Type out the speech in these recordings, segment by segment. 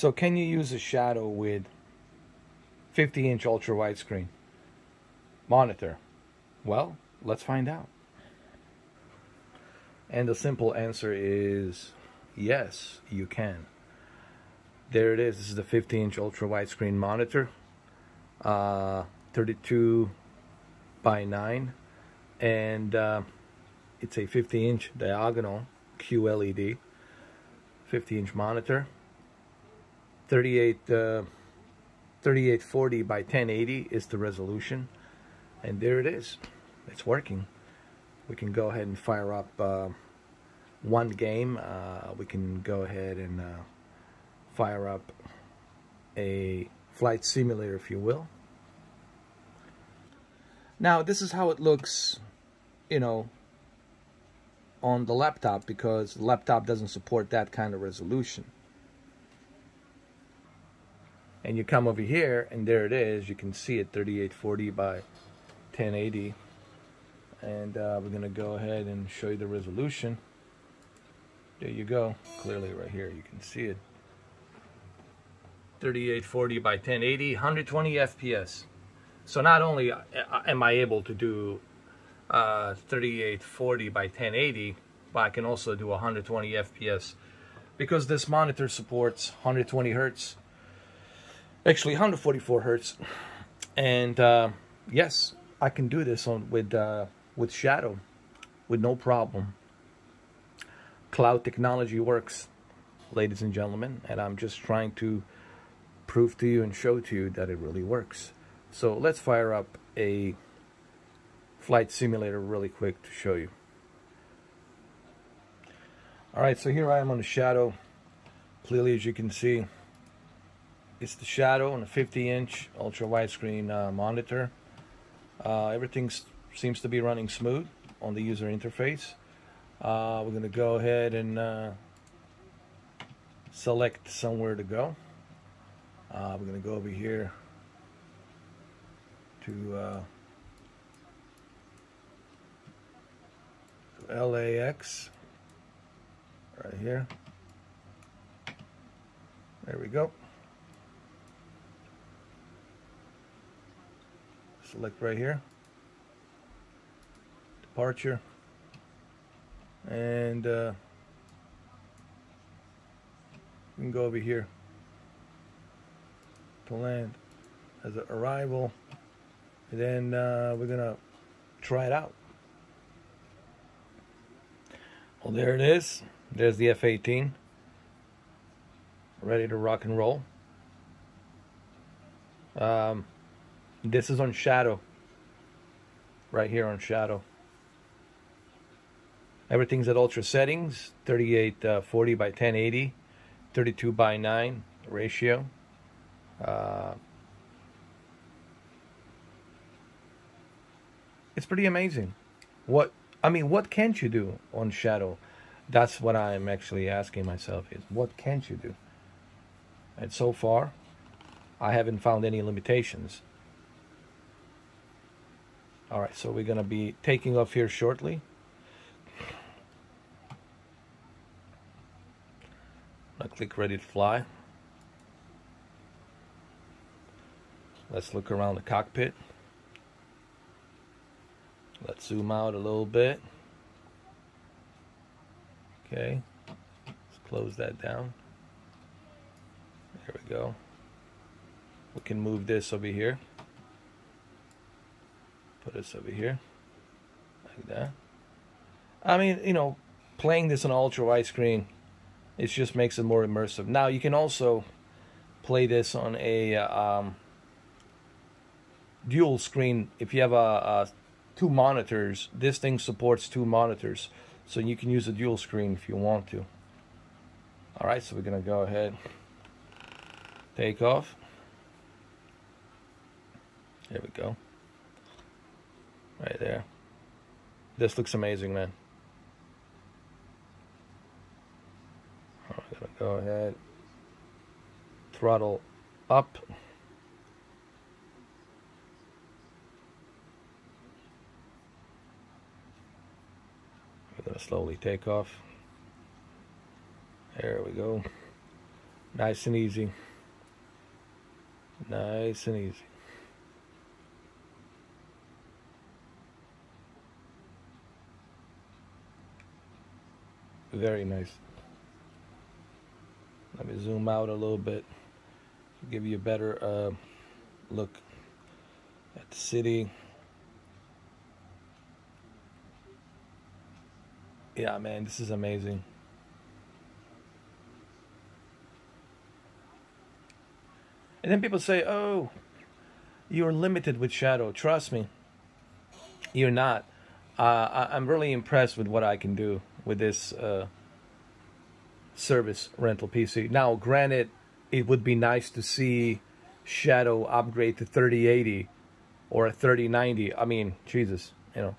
So can you use a shadow with 50 inch ultra widescreen monitor? Well, let's find out. And the simple answer is yes, you can. There it is. This is the 50 inch ultra widescreen monitor, uh, 32 by 9, and uh, it's a 50 inch diagonal QLED 50 inch monitor 38 uh, 3840 by 1080 is the resolution. And there it is. It's working. We can go ahead and fire up uh, one game. Uh, we can go ahead and uh, fire up a flight simulator if you will. Now this is how it looks you know on the laptop because the laptop doesn't support that kind of resolution. And you come over here and there it is. You can see it 3840 by 1080. And uh, we're to go ahead and show you the resolution. There you go. Clearly right here you can see it. 3840 by 1080, 120 FPS. So not only uh, am I able to do uh, 3840 by 1080 but I can also do 120 FPS because this monitor supports 120 hertz actually 144 hertz and uh, yes I can do this on with uh, with shadow with no problem cloud technology works ladies and gentlemen and I'm just trying to prove to you and show to you that it really works so let's fire up a flight simulator really quick to show you. Alright, so here I am on the shadow. Clearly, as you can see, it's the shadow on a 50 inch ultra widescreen uh, monitor. Uh, everything seems to be running smooth on the user interface. Uh, we're going to go ahead and uh, select somewhere to go. Uh, we're going to go over here to uh, LAX right here. There we go. Select right here. Departure. And uh, we can go over here to land as an arrival. And then uh, we're to try it out. Well, there it is. There's the F-18. Ready to rock and roll. Um, this is on shadow. Right here on shadow. Everything's at ultra settings. 3840 uh, by 1080. 32 by 9 ratio. Uh, it's pretty amazing. What I mean, what can't you do on Shadow? That's what I'm actually asking myself is what can't you do? And so far, I haven't found any limitations. All right, so we're going to be taking off here shortly. I click ready to fly. Let's look around the cockpit. Let's zoom out a little bit. Okay, let's close that down. There we go. We can move this over here. Put this over here, like that. I mean, you know, playing this on ultra wide screen, it just makes it more immersive. Now you can also play this on a um, dual screen if you have a, a two monitors. This thing supports two monitors, so you can use a dual screen if you want to. All right, so we're gonna go ahead, take off. There we go. Right there. This looks amazing, man. I'm gonna go ahead, throttle up. We're to slowly take off. There we go. Nice and easy. Nice and easy. Very nice. Let me zoom out a little bit give you a better uh, look at the city. Yeah, man, this is amazing. And then people say, oh, you're limited with shadow. Trust me, you're not. Uh, I, am really impressed with what I can do with this uh, service rental PC. Now, granted, it would be nice to see Shadow upgrade to 3080 or a 3090. I mean, Jesus, you know,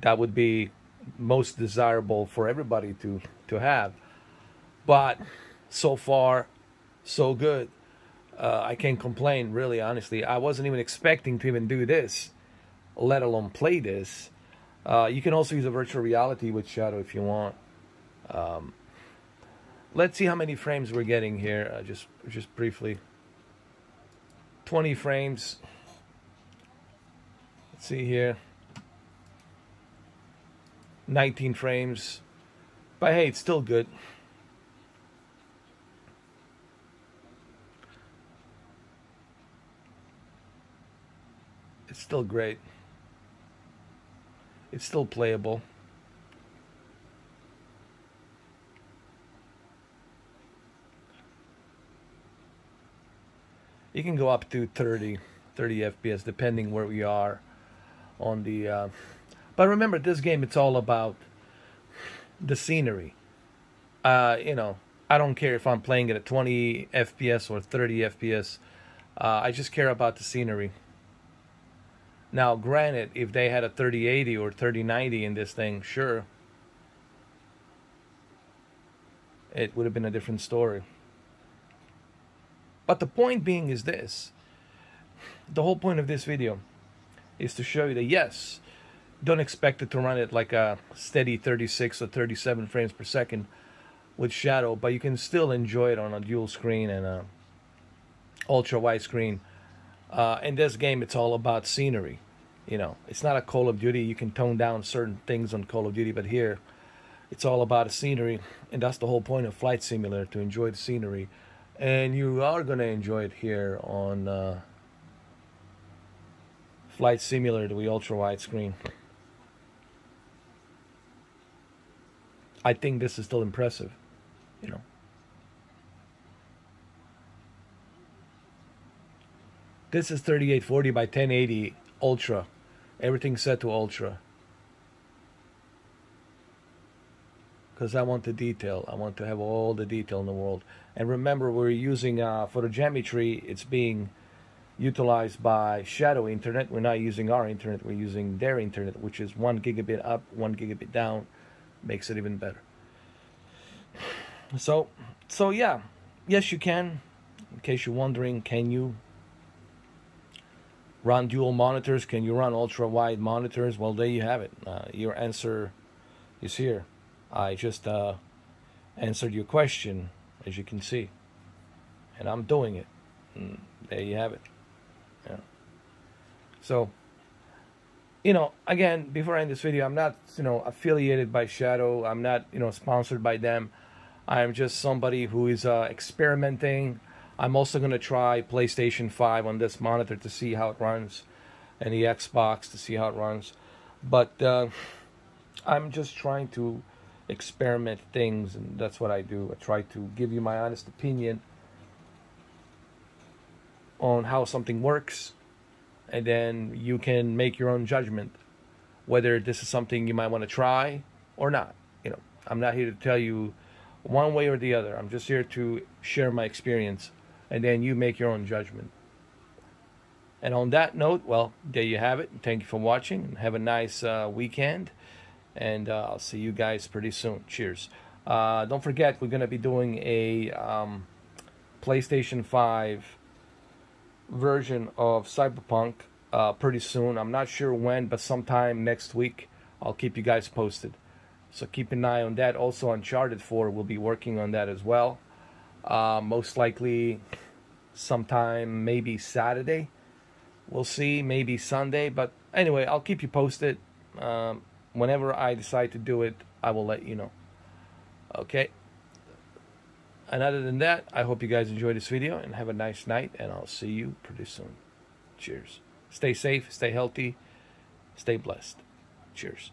that would be most desirable for everybody to to have. But so far, so good. Uh, I can't complain, really, honestly. I wasn't even expecting to even do this, let alone play this. Uh, you can also use a virtual reality with Shadow if you want. Um, let's see how many frames we're getting here, uh, just, just briefly. 20 frames. Let's see here. 19 frames. But hey, it's still good. It's still great. It's still playable. You can go up to 30, 30 FPS depending where we are on the. Uh, but remember, this game it's all about the scenery. Uh, you know, I don't care if I'm playing it at 20 FPS or 30 FPS. Uh, I just care about the scenery. Now, granted, if they had a 3080 or 3090 in this thing, sure, it would have been a different story. But the point being is this. The whole point of this video is to show you that yes, don't expect it to run at like a steady 36 or 37 frames per second with shadow, but you can still enjoy it on a dual screen and a ultra wide screen. Uh, in this game, it's all about scenery. You know, it's not a Call of Duty. You can tone down certain things on Call of Duty, but here, it's all about the scenery, and that's the whole point of Flight Simulator to enjoy the scenery and you are going to enjoy it here on uh, Flight Simulator, the ultra wide screen. I think this is still impressive, you know. This is 3840 by 1080 Ultra. Everything set to Ultra. because I want the detail. I want to have all the detail in the world. And remember, we're using uh, photogrammetry. It's being utilized by Shadow Internet. We're not using our internet. We're using their internet, which is one gigabit up, one gigabit down. Makes it even better. So, so yeah, yes, you can. In case you're wondering, can you run dual monitors? Can you run ultra wide monitors? Well, there you have it. Uh, your answer is here. I just uh, answered your question, as you can see. And I'm doing it. And there you have it. Yeah. So, you know, again, before I end this video, I'm not, you know, affiliated by Shadow. I'm not, you know, sponsored by them. I'm just somebody who is uh, experimenting. I'm also going to try PlayStation 5 on this monitor to see how it runs, and the Xbox to see how it runs. But uh, I'm just trying to experiment things, and that's what I do. I try to give you my honest opinion on how something works, and then you can make your own judgment whether this is something you might want to try or not. You know, I'm not here to tell you one way or the other. I'm just here to share my experience, and then you make your own judgment. And on that note, well, there you have it. Thank you for watching. Have a nice uh, weekend and uh, I'll see you guys pretty soon. Cheers. Uh, don't forget, we're going to be doing a um, PlayStation 5 version of Cyberpunk uh, pretty soon. I'm not sure when, but sometime next week. I'll keep you guys posted. So keep an eye on that. Also, Uncharted 4 we'll be working on that as well. Uh, most likely sometime maybe Saturday. We'll see, maybe Sunday. But anyway, I'll keep you posted. Um, whenever I decide to do it, I will let you know. Okay. And other than that, I hope you guys enjoyed this video and have a nice night. And I'll see you pretty soon. Cheers. Stay safe, stay healthy, stay blessed. Cheers.